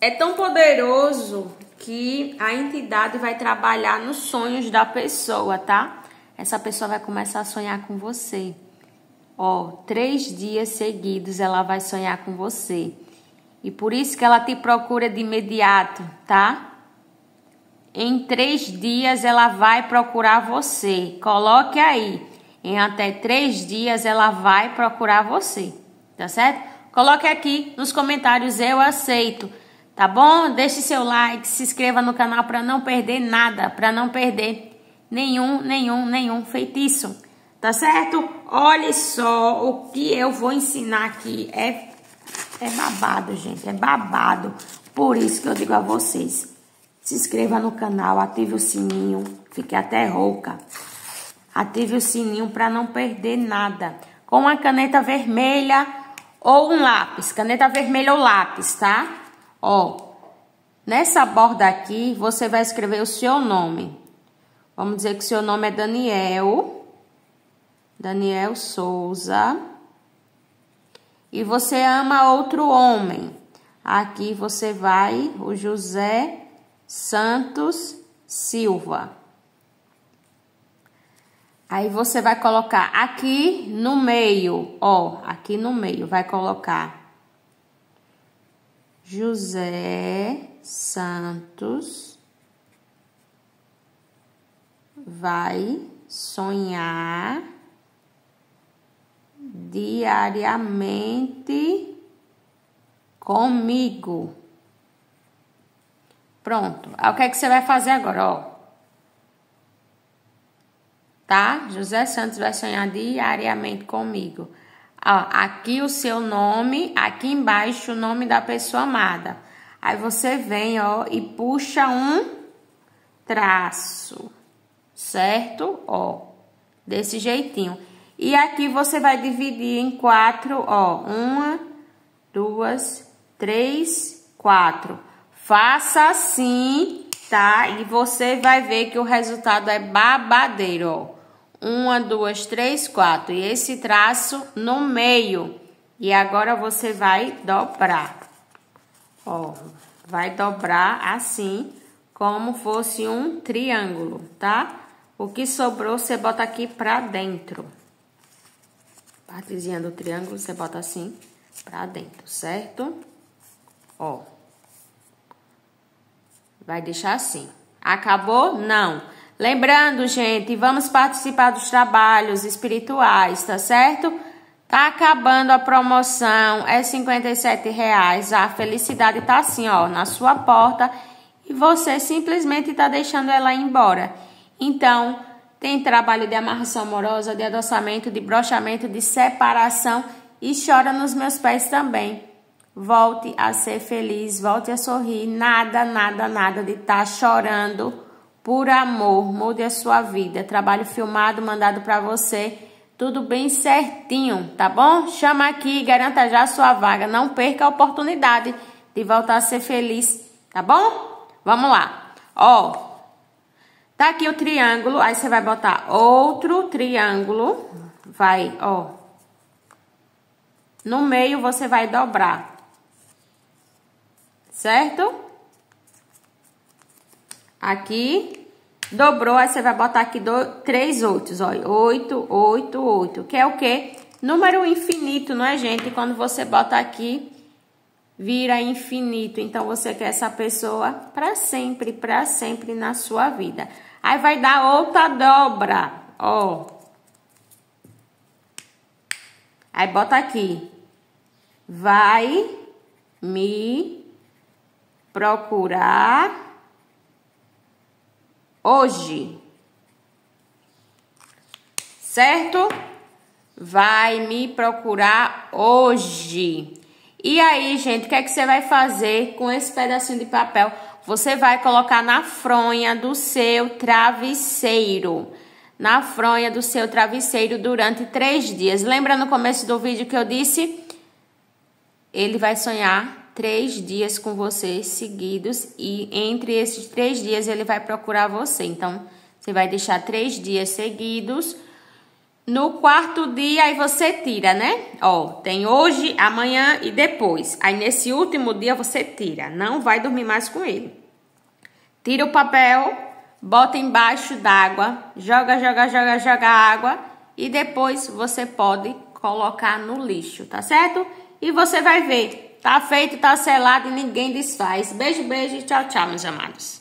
é tão poderoso que a entidade vai trabalhar nos sonhos da pessoa, tá? Essa pessoa vai começar a sonhar com você. Ó, três dias seguidos ela vai sonhar com você. E por isso que ela te procura de imediato, tá? Em três dias ela vai procurar você. Coloque aí. Em até três dias ela vai procurar você. Tá certo? Coloque aqui nos comentários eu aceito. Tá bom? Deixe seu like, se inscreva no canal para não perder nada, para não perder nenhum, nenhum, nenhum feitiço. Tá certo? Olhe só o que eu vou ensinar aqui. É, é babado, gente. É babado. Por isso que eu digo a vocês. Se inscreva no canal, ative o sininho. Fique até rouca. Ative o sininho para não perder nada. Com uma caneta vermelha ou um lápis. Caneta vermelha ou lápis, tá? Ó, nessa borda aqui, você vai escrever o seu nome. Vamos dizer que seu nome é Daniel. Daniel Souza. E você ama outro homem. Aqui você vai o José Santos Silva. Aí você vai colocar aqui no meio, ó, aqui no meio, vai colocar José Santos vai sonhar diariamente comigo. Pronto. O que é que você vai fazer agora, ó? Tá? José Santos vai sonhar diariamente comigo. Ó, aqui o seu nome, aqui embaixo o nome da pessoa amada. Aí você vem, ó, e puxa um traço, certo? Ó, desse jeitinho. E aqui você vai dividir em quatro, ó. Uma, duas, três, quatro. Faça assim, tá? E você vai ver que o resultado é babadeiro, ó. Uma, duas, três, quatro. E esse traço no meio. E agora você vai dobrar. Ó, vai dobrar assim, como fosse um triângulo, tá? O que sobrou, você bota aqui pra dentro partezinha do triângulo, você bota assim pra dentro, certo? Ó. Vai deixar assim. Acabou? Não. Lembrando, gente, vamos participar dos trabalhos espirituais, tá certo? Tá acabando a promoção, é R$ reais. A felicidade tá assim, ó, na sua porta e você simplesmente tá deixando ela ir embora. Então, tem trabalho de amarração amorosa, de adoçamento, de brochamento, de separação e chora nos meus pés também. Volte a ser feliz, volte a sorrir. Nada, nada, nada de estar tá chorando por amor. Mude a sua vida. Trabalho filmado, mandado para você. Tudo bem certinho, tá bom? Chama aqui, garanta já a sua vaga. Não perca a oportunidade de voltar a ser feliz, tá bom? Vamos lá. Ó, Tá aqui o triângulo, aí você vai botar outro triângulo, vai, ó. No meio você vai dobrar. Certo? Aqui, dobrou, aí você vai botar aqui do, três oitos, ó. Oito, oito, oito, que é o quê? Número infinito, não é, gente? Quando você bota aqui, vira infinito. Então, você quer essa pessoa para sempre, para sempre na sua vida. Aí vai dar outra dobra, ó. Aí bota aqui. Vai me procurar hoje. Certo? Vai me procurar hoje. E aí, gente, o que é que você vai fazer com esse pedacinho de papel? você vai colocar na fronha do seu travesseiro. Na fronha do seu travesseiro durante três dias. Lembra no começo do vídeo que eu disse? Ele vai sonhar três dias com você seguidos e entre esses três dias ele vai procurar você. Então, você vai deixar três dias seguidos No quarto dia, aí você tira, né? Ó, tem hoje, amanhã e depois. Aí nesse último dia você tira, não vai dormir mais com ele. Tira o papel, bota embaixo d'água, joga, joga, joga, joga água e depois você pode colocar no lixo, tá certo? E você vai ver, tá feito, tá selado e ninguém desfaz. Beijo, beijo, tchau, tchau, meus amados.